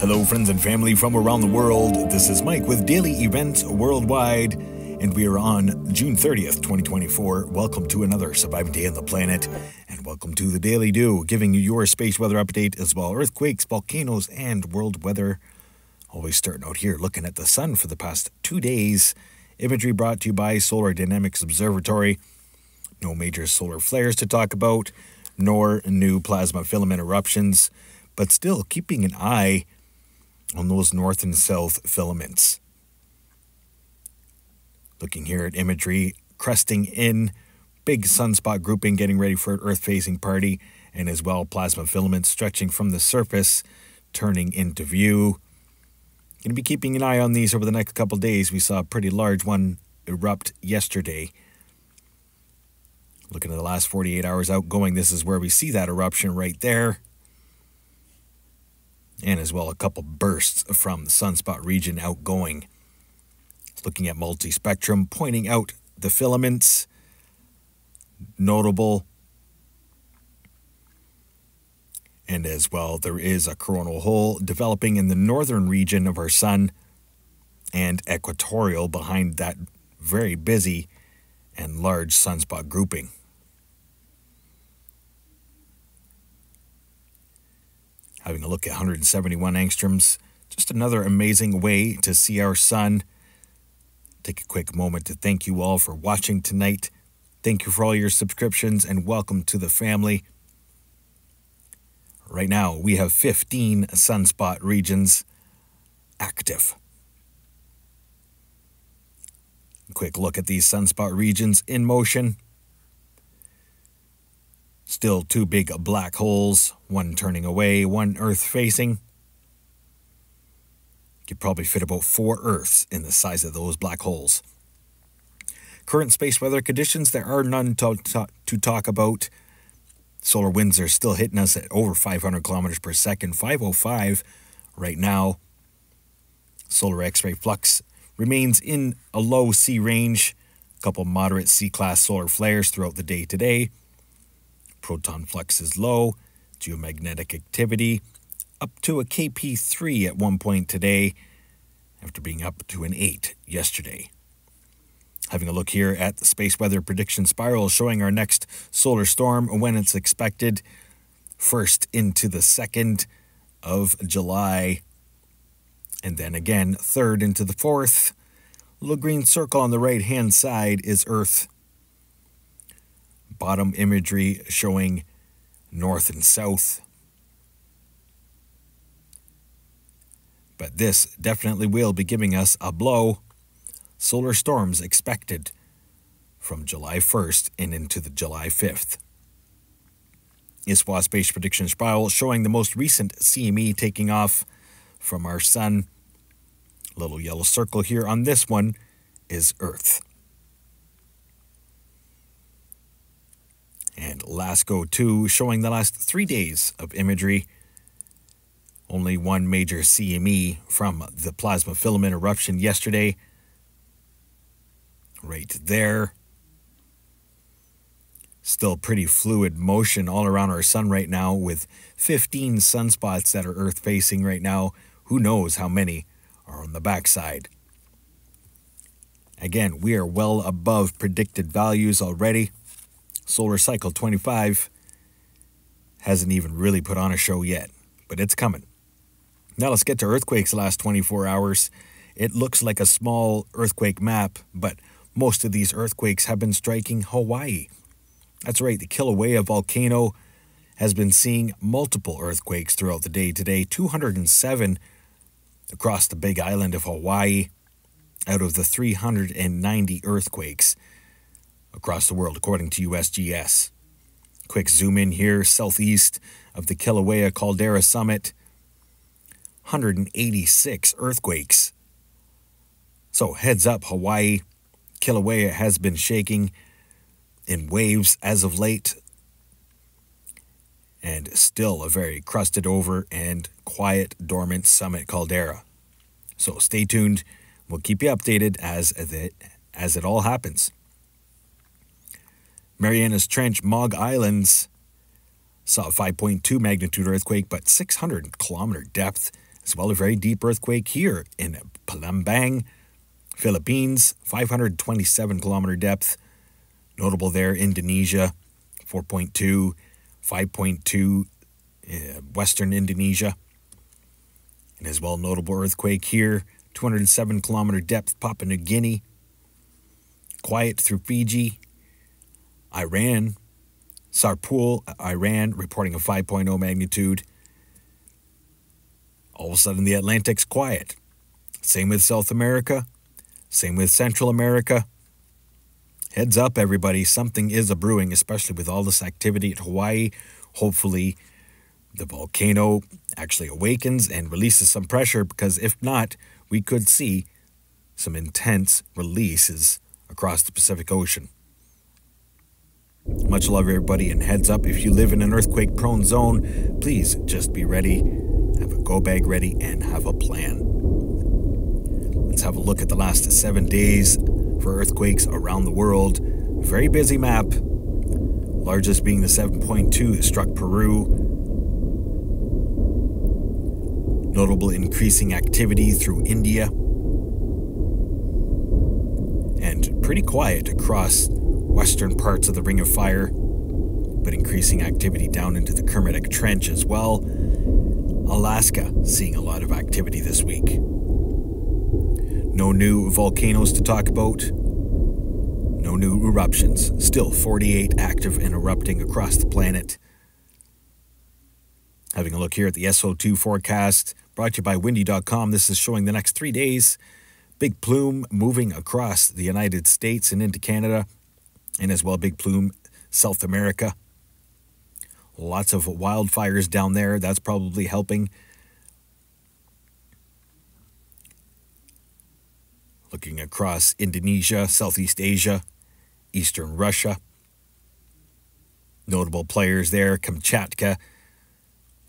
Hello, friends and family from around the world. This is Mike with Daily Events Worldwide, and we are on June 30th, 2024. Welcome to another surviving day on the planet, and welcome to the Daily DEW, giving you your space weather update as well earthquakes, volcanoes, and world weather. Always starting out here looking at the sun for the past two days. Imagery brought to you by Solar Dynamics Observatory. No major solar flares to talk about, nor new plasma filament eruptions but still keeping an eye on those north and south filaments. Looking here at imagery, cresting in, big sunspot grouping getting ready for an Earth facing party, and as well plasma filaments stretching from the surface, turning into view. Going to be keeping an eye on these over the next couple days. We saw a pretty large one erupt yesterday. Looking at the last 48 hours outgoing, this is where we see that eruption right there and as well a couple bursts from the sunspot region outgoing. Looking at multi-spectrum, pointing out the filaments, notable. And as well, there is a coronal hole developing in the northern region of our sun and equatorial behind that very busy and large sunspot grouping. Having a look at 171 angstroms. Just another amazing way to see our sun. Take a quick moment to thank you all for watching tonight. Thank you for all your subscriptions and welcome to the family. Right now, we have 15 sunspot regions active. Quick look at these sunspot regions in motion. Still two big black holes, one turning away, one Earth facing. Could probably fit about four Earths in the size of those black holes. Current space weather conditions, there are none to, to, to talk about. Solar winds are still hitting us at over 500 kilometers per second, 505 right now. Solar X ray flux remains in a low C range. A couple moderate C class solar flares throughout the day today proton flux is low, geomagnetic activity up to a KP3 at one point today, after being up to an 8 yesterday. Having a look here at the space weather prediction spiral showing our next solar storm when it's expected, first into the 2nd of July, and then again, third into the 4th. Little green circle on the right hand side is Earth bottom imagery showing north and south. But this definitely will be giving us a blow. Solar storms expected from July 1st and into the July 5th. ISWA Space Prediction Spiral showing the most recent CME taking off from our sun. Little yellow circle here on this one is Earth. And LASCO 2 showing the last three days of imagery. Only one major CME from the plasma filament eruption yesterday. Right there. Still pretty fluid motion all around our sun right now with 15 sunspots that are Earth facing right now. Who knows how many are on the backside. Again, we are well above predicted values already. Solar Cycle 25 hasn't even really put on a show yet, but it's coming. Now let's get to earthquakes last 24 hours. It looks like a small earthquake map, but most of these earthquakes have been striking Hawaii. That's right, the Kilauea volcano has been seeing multiple earthquakes throughout the day today, 207 across the big island of Hawaii out of the 390 earthquakes across the world, according to USGS. Quick zoom in here, southeast of the Kilauea Caldera Summit. 186 earthquakes. So, heads up, Hawaii. Kilauea has been shaking in waves as of late. And still a very crusted over and quiet, dormant summit caldera. So, stay tuned. We'll keep you updated as it, as it all happens. Marianas Trench, Maug Islands saw a 5.2 magnitude earthquake, but 600 kilometer depth as well a very deep earthquake here in Palembang, Philippines, 527 kilometer depth. Notable there, Indonesia, 4.2, 5.2, uh, Western Indonesia. And as well, notable earthquake here, 207 kilometer depth, Papua New Guinea. Quiet through Fiji, Iran, Sarpool, Iran, reporting a 5.0 magnitude. All of a sudden, the Atlantic's quiet. Same with South America, same with Central America. Heads up, everybody, something is a brewing, especially with all this activity at Hawaii. Hopefully, the volcano actually awakens and releases some pressure because if not, we could see some intense releases across the Pacific Ocean. Much love, everybody, and heads up if you live in an earthquake prone zone, please just be ready have a go bag ready, and have a plan. Let's have a look at the last seven days for earthquakes around the world. Very busy map. Largest being the 7.2 that struck Peru. Notable increasing activity through India. And pretty quiet across western parts of the Ring of Fire, but increasing activity down into the Kermadec Trench as well. Alaska seeing a lot of activity this week. No new volcanoes to talk about. No new eruptions. Still 48 active and erupting across the planet. Having a look here at the SO2 forecast brought to you by windy.com. This is showing the next three days. Big plume moving across the United States and into Canada, and as well, big plume South America. Lots of wildfires down there. That's probably helping. Looking across Indonesia, Southeast Asia, Eastern Russia. Notable players there Kamchatka,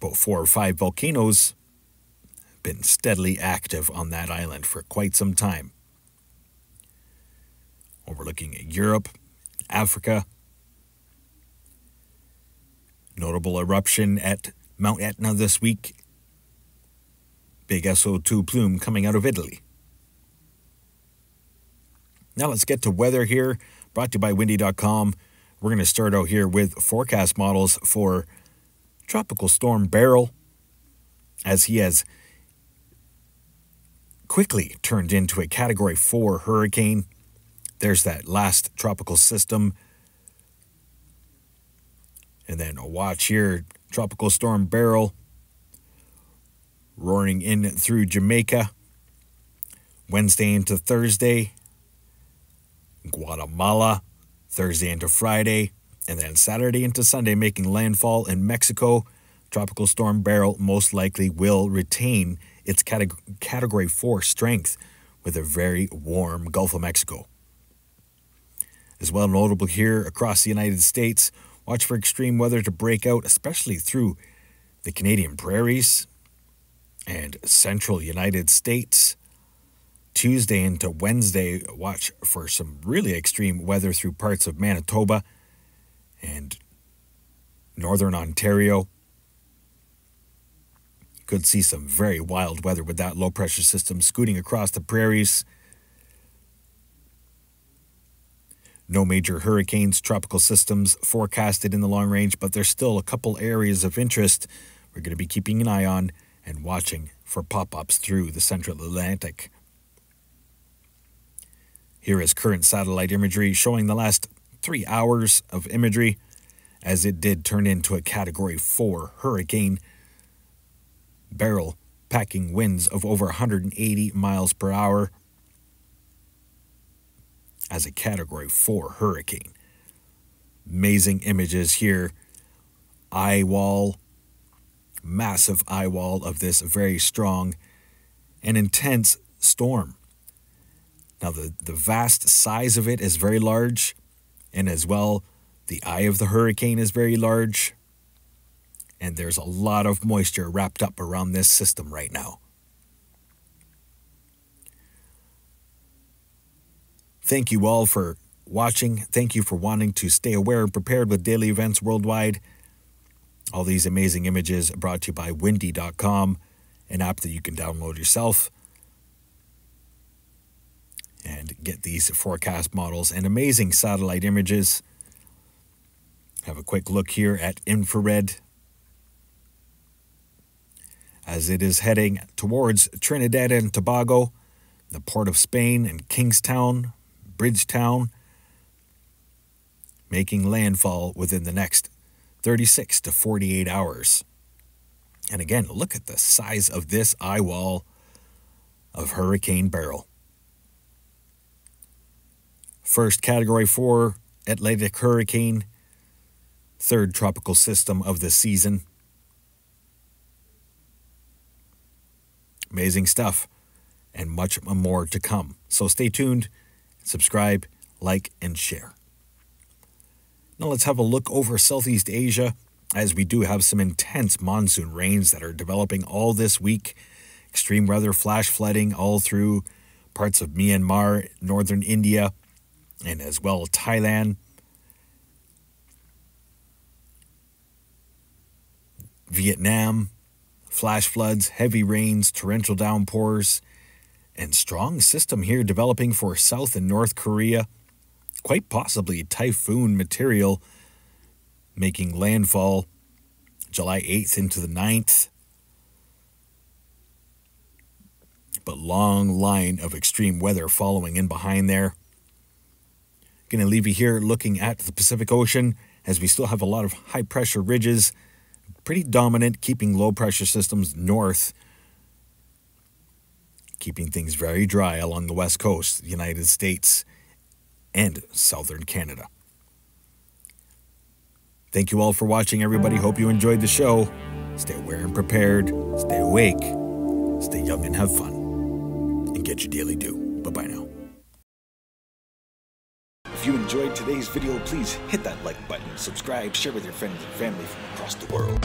about four or five volcanoes, been steadily active on that island for quite some time. Overlooking Europe, Africa, Notable eruption at Mount Etna this week. Big SO2 plume coming out of Italy. Now let's get to weather here, brought to you by windy.com. We're going to start out here with forecast models for Tropical Storm Beryl, as he has quickly turned into a Category 4 hurricane. There's that last tropical system and then a watch here Tropical Storm Beryl roaring in through Jamaica. Wednesday into Thursday, Guatemala, Thursday into Friday, and then Saturday into Sunday making landfall in Mexico. Tropical Storm Beryl most likely will retain its category 4 strength with a very warm Gulf of Mexico. As well notable here across the United States, Watch for extreme weather to break out, especially through the Canadian prairies and central United States. Tuesday into Wednesday, watch for some really extreme weather through parts of Manitoba and northern Ontario. Could see some very wild weather with that low pressure system scooting across the prairies No major hurricanes, tropical systems forecasted in the long range, but there's still a couple areas of interest we're going to be keeping an eye on and watching for pop ups through the central Atlantic. Here is current satellite imagery showing the last three hours of imagery as it did turn into a Category 4 hurricane. Beryl packing winds of over 180 miles per hour as a Category 4 hurricane. Amazing images here. Eye wall, massive eye wall of this very strong and intense storm. Now, the, the vast size of it is very large, and as well, the eye of the hurricane is very large, and there's a lot of moisture wrapped up around this system right now. Thank you all for watching. Thank you for wanting to stay aware and prepared with daily events worldwide. All these amazing images brought to you by windy.com an app that you can download yourself and get these forecast models and amazing satellite images. Have a quick look here at infrared as it is heading towards Trinidad and Tobago, the port of Spain, and Kingstown, Bridgetown, making landfall within the next 36 to 48 hours. And again, look at the size of this eye wall of Hurricane Beryl. First Category 4 Atlantic hurricane, third tropical system of the season. Amazing stuff, and much more to come. So stay tuned, subscribe, like, and share. Now let's have a look over Southeast Asia as we do have some intense monsoon rains that are developing all this week. Extreme weather, flash flooding all through parts of Myanmar, northern India, and as well Thailand. Vietnam, flash floods, heavy rains, torrential downpours, and strong system here developing for South and North Korea. Quite possibly typhoon material making landfall July 8th into the 9th. But long line of extreme weather following in behind there. Going to leave you here looking at the Pacific Ocean as we still have a lot of high pressure ridges, pretty dominant, keeping low pressure systems north, keeping things very dry along the west coast, the United States, and southern Canada. Thank you all for watching, everybody. Hope you enjoyed the show. Stay aware and prepared, stay awake, stay young and have fun, and get your daily DEW. Bye bye now. If you enjoyed today's video, please hit that like button, subscribe, share with your friends and family from across the world.